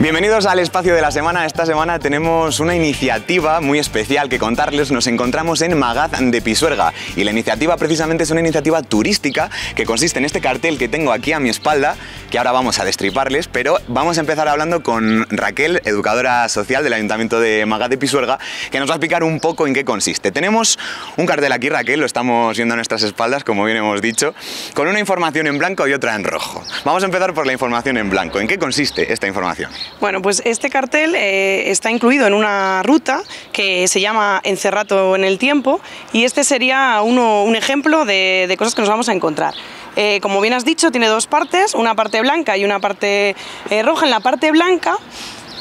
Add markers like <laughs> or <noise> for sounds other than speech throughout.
Bienvenidos al espacio de la semana. Esta semana tenemos una iniciativa muy especial que contarles. Nos encontramos en Magaz de Pisuerga y la iniciativa precisamente es una iniciativa turística que consiste en este cartel que tengo aquí a mi espalda, que ahora vamos a destriparles, pero vamos a empezar hablando con Raquel, educadora social del Ayuntamiento de Magaz de Pisuerga, que nos va a explicar un poco en qué consiste. Tenemos un cartel aquí, Raquel, lo estamos viendo a nuestras espaldas, como bien hemos dicho, con una información en blanco y otra en rojo. Vamos a empezar por la información en blanco. ¿En qué consiste esta información? Bueno, pues este cartel eh, está incluido en una ruta que se llama Encerrato en el tiempo y este sería un ejemplo de, cosas que nos vamos a encontrar. Eh, como bien has dicho, tiene dos partes, una parte blanca y una parte eh, roja. En la parte blanca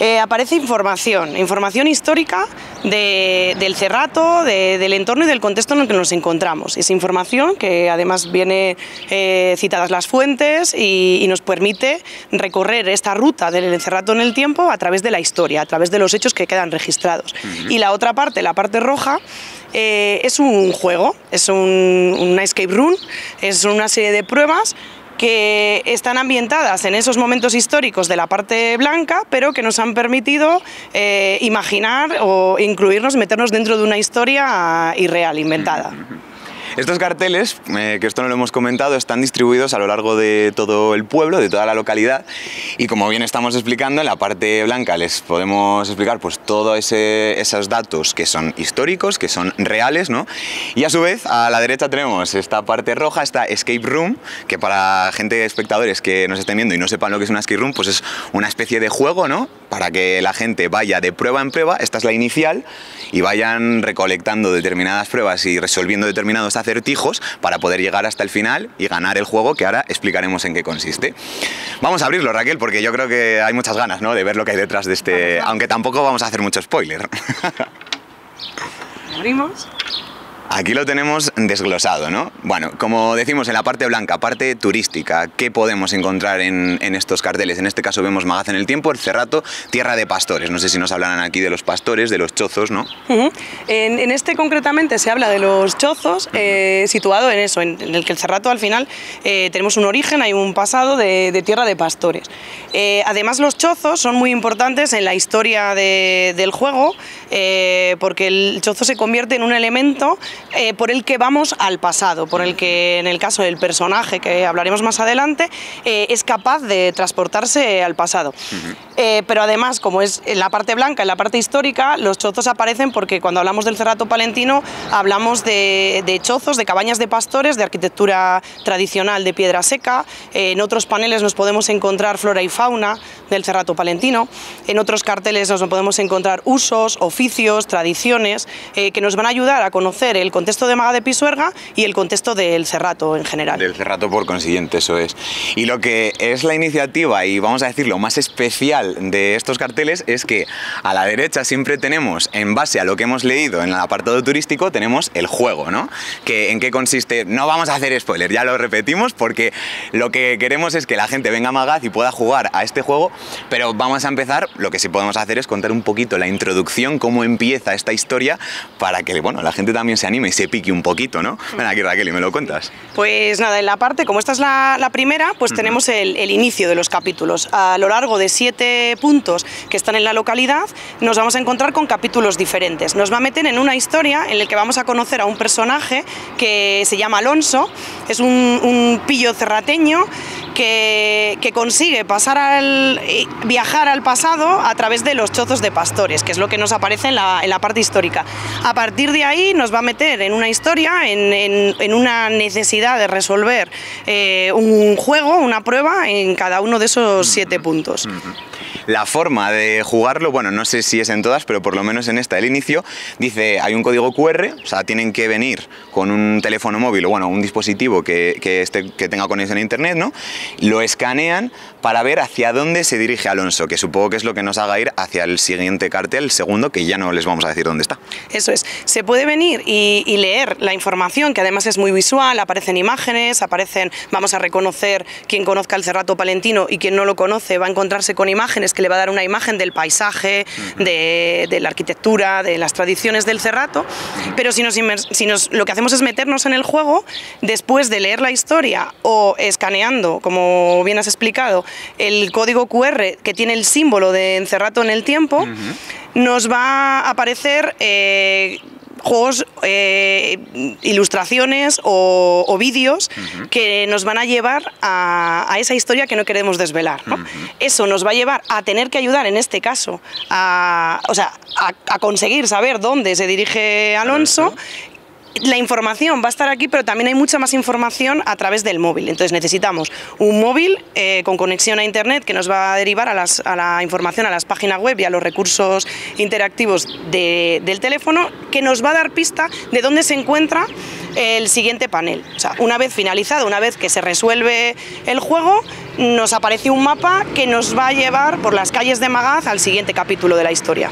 eh, aparece información, información histórica del cerrato, del entorno y del contexto en el que nos encontramos. Esa información que además viene eh, citadas las fuentes y, nos permite recorrer esta ruta del cerrato en el tiempo a través de la historia, a través de los hechos que quedan registrados. Y la otra parte, la parte roja, eh, es un juego, es un, una escape room, es una serie de pruebas que están ambientadas en esos momentos históricos de la parte blanca, pero que nos han permitido eh, imaginar o incluirnos, meternos dentro de una historia irreal, inventada. Estos carteles, eh, que esto no lo hemos comentado, están distribuidos a lo largo de todo el pueblo, de toda la localidad, y como bien estamos explicando, en la parte blanca les podemos explicar pues todos esos datos que son históricos, que son reales, ¿no? Y a su vez, a la derecha tenemos esta parte roja, esta escape room, que para gente, espectadores que nos estén viendo y no sepan lo que es una escape room, pues es una especie de juego, ¿no? Para que la gente vaya de prueba en prueba, esta es la inicial, y vayan recolectando determinadas pruebas y resolviendo determinados acertijos para poder llegar hasta el final y ganar el juego que ahora explicaremos en qué consiste. Vamos a abrirlo, Raquel, porque yo creo que hay muchas ganas ¿no? de ver lo que hay detrás de este... Aunque tampoco vamos a hacer mucho spoiler. Abrimos. Aquí lo tenemos desglosado, ¿no? Bueno, como decimos en la parte blanca, parte turística, ¿qué podemos encontrar en, estos carteles? En este caso vemos Magaz en el Tiempo, el Cerrato, Tierra de Pastores. No sé si nos hablan aquí de los pastores, de los chozos, ¿no? en, este concretamente se habla de los chozos, eh, situado en eso, en, el que el Cerrato al final eh, tenemos un origen, hay un pasado de, Tierra de Pastores. Eh, además los chozos son muy importantes en la historia del juego, porque el chozo se convierte en un elemento eh, por el que vamos al pasado, por el que en el caso del personaje que hablaremos más adelante eh, es capaz de transportarse al pasado. Eh, pero además, como es en la parte blanca, en la parte histórica, los chozos aparecen porque cuando hablamos del Cerrato Palentino hablamos de, de chozos, de cabañas de pastores, de arquitectura tradicional de piedra seca. en otros paneles nos podemos encontrar flora y fauna del Cerrato Palentino. En otros carteles nos podemos encontrar usos, oficios, tradiciones que nos van a ayudar a conocer el contexto de Maga de Pisuerga y el contexto del Cerrato en general. Del Cerrato por consiguiente, eso es. Y lo que es la iniciativa y vamos a decir lo más especial de estos carteles es que a la derecha siempre tenemos, en base a lo que hemos leído en el apartado turístico, tenemos el juego, ¿no? Que, ¿En qué consiste? No vamos a hacer spoiler, ya lo repetimos porque lo que queremos es que la gente venga a Magaz y pueda jugar a este juego, pero vamos a empezar, lo que sí podemos hacer es contar un poquito la introducción, cómo empieza esta historia para que bueno, la gente también se anime y se pique un poquito, ¿no? Ven aquí Raquel y me lo cuentas. Pues nada, en la parte, como esta es la, primera, pues tenemos el, inicio de los capítulos. A lo largo de siete puntos que están en la localidad, nos vamos a encontrar con capítulos diferentes. Nos va a meter en una historia en la que vamos a conocer a un personaje que se llama Alonso, es un, un pillo cerrateño que, consigue pasar al, eh, viajar al pasado a través de los chozos de pastores, que es lo que nos aparece en la, parte histórica. A partir de ahí nos va a meter en una historia, en, una necesidad de resolver eh, un juego, una prueba en cada uno de esos siete puntos. La forma de jugarlo, bueno, no sé si es en todas, pero por lo menos en esta, el inicio, dice, hay un código QR, o sea, tienen que venir con un teléfono móvil o, bueno, un dispositivo que, que, que tenga conexión a internet, ¿no? Lo escanean para ver hacia dónde se dirige Alonso, que supongo que es lo que nos haga ir hacia el siguiente cartel, el segundo, que ya no les vamos a decir dónde está. Eso es, se puede venir y, y leer la información, que además es muy visual, aparecen imágenes, aparecen, vamos a reconocer quien conozca el Cerrato Palentino y quien no lo conoce va a encontrarse con imágenes es que le va a dar una imagen del paisaje, de, de la arquitectura, de las tradiciones del Cerrato, pero si, nos, inmer- si nos- lo que hacemos es meternos en el juego, después de leer la historia o escaneando, como bien has explicado, el código QR que tiene el símbolo de Encerrato en el tiempo, nos va a aparecer... eh, juegos, eh, ilustraciones o, o vídeos que nos van a llevar a, a esa historia que no queremos desvelar. ¿no? Eso nos va a llevar a tener que ayudar, en este caso, a, o sea, a, a conseguir saber dónde se dirige Alonso. La información va a estar aquí, pero también hay mucha más información a través del móvil. Entonces necesitamos un móvil eh, con conexión a Internet que nos va a derivar a, las- a la información, a las páginas web y a los recursos interactivos de- del teléfono, que nos va a dar pista de dónde se encuentra el siguiente panel. O sea, una vez finalizado, una vez que se resuelve el juego, nos aparece un mapa que nos va a llevar por las calles de Magaz al siguiente capítulo de la historia.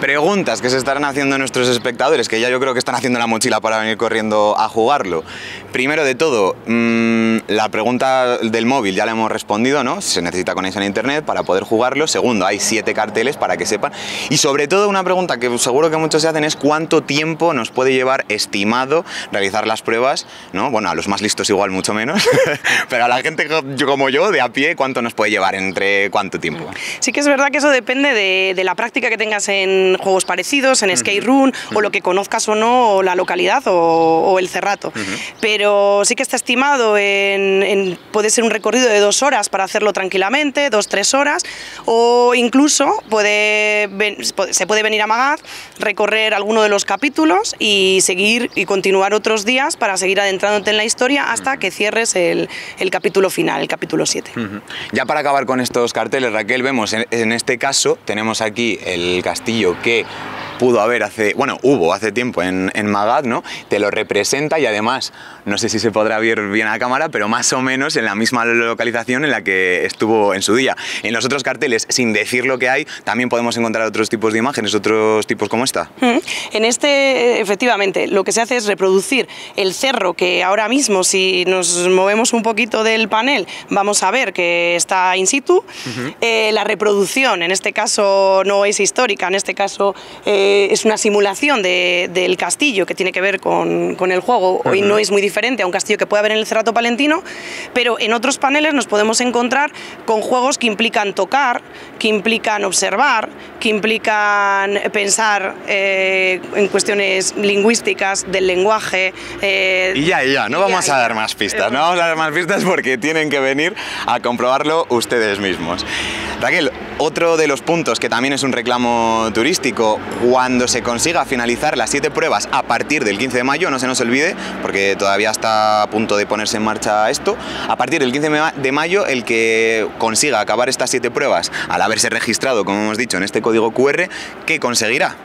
Preguntas que se estarán haciendo nuestros espectadores, que ya yo creo que están haciendo la mochila para venir corriendo a jugarlo. Primero de todo, mm, la pregunta del móvil ya la hemos respondido, ¿no? Se necesita conexión a internet para poder jugarlo. Segundo, hay siete carteles para que sepan. Y sobre todo, una pregunta que seguro que muchos se hacen es cuánto tiempo nos puede llevar estimado realizar las pruebas, ¿no? Bueno, a los más listos igual mucho menos, <laughs> pero a la gente como yo, de a pie, ¿cuánto nos puede llevar? ¿Entre cuánto tiempo? Sí que es verdad que eso depende de, de la práctica que tengas en juegos parecidos, en Skate Room, o lo que conozcas o no, o la localidad o, o el cerrato. Pero sí que está estimado en, en- puede ser un recorrido de dos horas para hacerlo tranquilamente, dos, tres horas, o incluso puede, se puede venir a Magaz, recorrer alguno de los capítulos y seguir y continuar otros días para seguir adentrándote en la historia hasta que cierres el, el capítulo final, el capítulo 7. Ya para acabar con estos carteles, Raquel, vemos en, en este caso, tenemos aquí el castillo que pudo haber hace, bueno, hubo hace tiempo en, en Magad, ¿no? Te lo representa y además, no sé si se podrá ver bien a la cámara, pero más o menos en la misma localización en la que estuvo en su día. En los otros carteles, sin decir lo que hay, también podemos encontrar otros tipos de imágenes, otros tipos como esta. Mm. En este, efectivamente, lo que se hace es reproducir el cerro que ahora mismo, si nos movemos un poquito del panel, vamos a ver que está in situ. Eh, la reproducción, en este caso, no es histórica, en este caso eh, es una simulación de- del castillo que tiene que ver con, con el juego. Hoy no es muy diferente a un castillo que puede haber en el Cerrato Palentino, pero en otros paneles nos podemos encontrar con juegos que implican tocar, que implican observar, que implican pensar eh, en cuestiones lingüísticas, del lenguaje. eh, Y ya, y ya, no vamos ya, a dar más pistas, no vamos a dar más pistas porque tienen que venir a comprobarlo ustedes mismos. Raquel, otro de los puntos que también es un reclamo turístico, cuando se consiga finalizar las siete pruebas a partir del 15 de mayo, no se nos olvide, porque todavía está a punto de ponerse en marcha esto, a partir del 15 de ma- de mayo, el que consiga acabar estas siete pruebas, al haberse registrado, como hemos dicho, en este código QR, ¿qué conseguirá?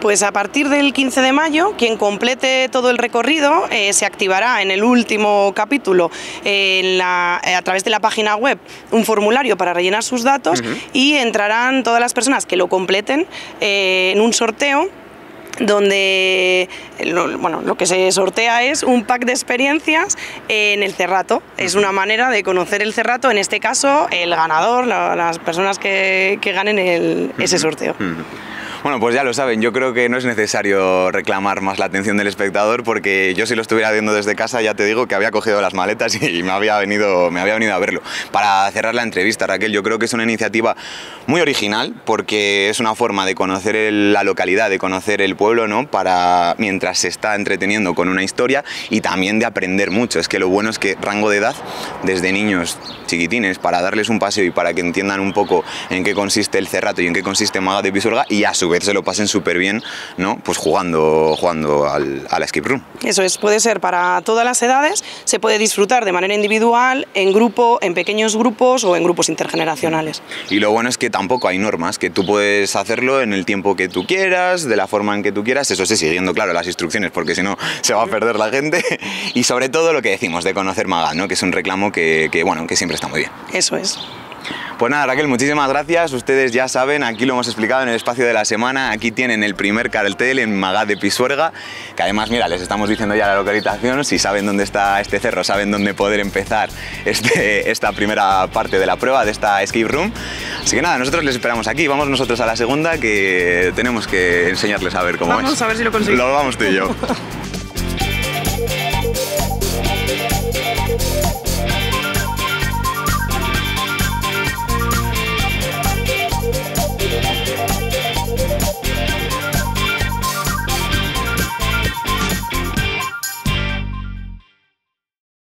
Pues a partir del 15 de mayo, quien complete todo el recorrido eh, se activará en el último capítulo eh, en la- eh, a través de la página web un formulario para rellenar sus datos y entrarán todas las personas que lo completen eh, en un sorteo donde lo, bueno, lo que se sortea es un pack de experiencias en el Cerrato. Es una manera de conocer el Cerrato, en este caso el ganador, la- las personas que, que ganen el- ese sorteo. Bueno, pues ya lo saben, yo creo que no es necesario reclamar más la atención del espectador porque yo si lo estuviera viendo desde casa ya te digo que había cogido las maletas y me había venido, me había venido a verlo. Para cerrar la entrevista, Raquel, yo creo que es una iniciativa muy original porque es una forma de conocer el- la localidad, de conocer el pueblo, ¿no? Para mientras se está entreteniendo con una historia y también de aprender mucho. Es que lo bueno es que rango de edad, desde niños chiquitines, para darles un paseo y para que entiendan un poco en qué consiste el cerrato y en qué consiste Maga de Pisuerga y a su vez se lo pasen súper bien, ¿no? Pues jugando, jugando al, a la escape room. Eso es, puede ser para todas las edades, se puede disfrutar de manera individual, en grupo, en pequeños grupos o en grupos intergeneracionales. Y lo bueno es que tampoco hay normas, que tú puedes hacerlo en el tiempo que tú quieras, de la forma en que tú quieras, eso sí, siguiendo, claro, las instrucciones, porque si no se va a perder la gente. <laughs> Y sobre todo lo que decimos de conocer Maga, ¿no? Que es un reclamo que, que, bueno, que siempre está muy bien. Eso es. Pues nada, Raquel, muchísimas gracias. Ustedes ya saben, aquí lo hemos explicado en el espacio de la semana. Aquí tienen el primer cartel en Magad de Pisuerga, que además, mira, les estamos diciendo ya la localización. Si saben dónde está este cerro, saben dónde poder empezar este, esta primera parte de la prueba, de esta escape room. Así que nada, nosotros les esperamos aquí. Vamos nosotros a la segunda, que tenemos que enseñarles a ver cómo Vamos es. a ver si lo conseguimos. Lo vamos tú y yo. <laughs>